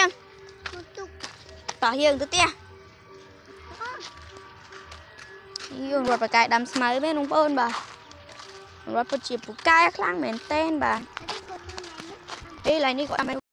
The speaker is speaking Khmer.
ដឹងទុកតោះយើងទៅផ្ទះយើងរត់បកាយដាំស្មៅមែនបងប្អូនបាទរត់ពិតជាពូកែខ្លាំងមែនតែនបាទអេឡើយនេះក៏ដាំ